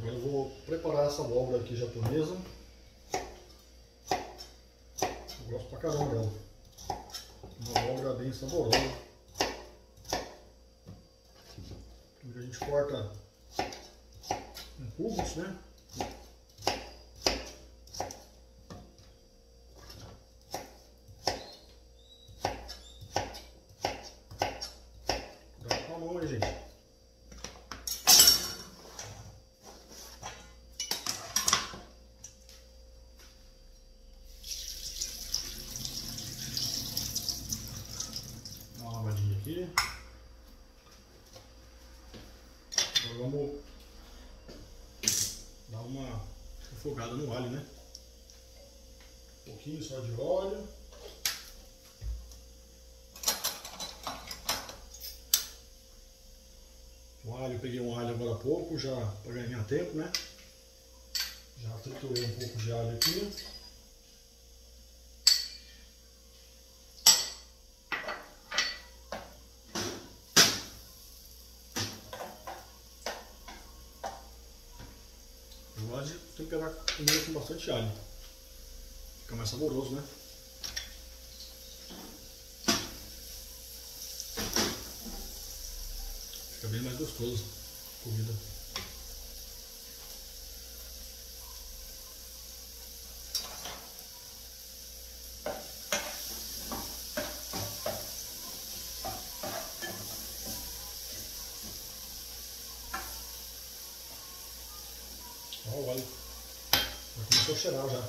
Agora eu vou preparar essa abóbora aqui japonesa. Eu gosto pra caramba dela. Uma abóbora bem saborosa. A gente corta em cubos, né? Dá com a mão aí, gente. Dá uma lavadinha aqui. Agora vamos dar uma refogada no alho, né? Um pouquinho só de óleo. O alho, eu peguei um alho agora há pouco, já para ganhar tempo, né? Já triturei um pouco de alho aqui. Eu gosto de temperar comida com bastante alho. Fica mais saboroso, né? Fica bem mais gostoso a comida. Óleo. Já começou a cheirar já.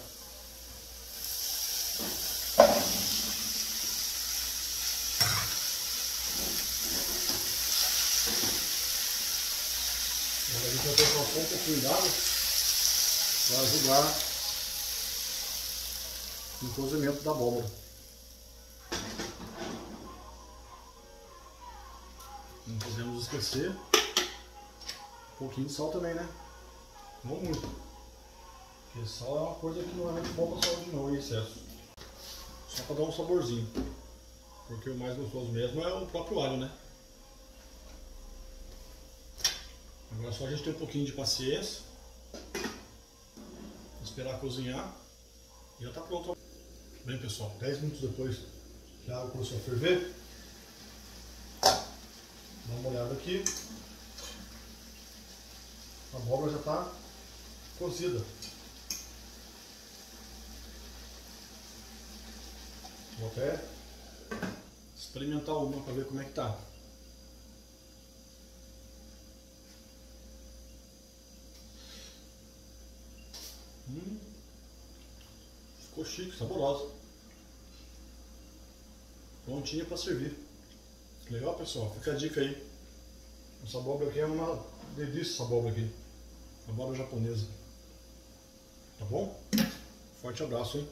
Agora a gente vai colocar um pouquinho d'água para ajudar no cozimento da abóbora. Não podemos esquecer um pouquinho de sal também, né? Não muito. Porque sal é uma coisa que não é muito bom para a saúde não, em excesso. Só para dar um saborzinho. Porque o mais gostoso mesmo é o próprio alho, né? Agora só a gente ter um pouquinho de paciência. Esperar cozinhar. E já está pronto. Bem pessoal, 10 minutos depois que a água começou a ferver. Dá uma olhada aqui. A abóbora já está cozida. Vou até experimentar uma para ver como é que tá. Hum, ficou chique, saborosa. Prontinha para servir. Legal pessoal, fica a dica aí. Essa abóbora aqui é uma delícia essa abóbora aqui. Abóbora japonesa. Tá bom? Forte abraço, hein?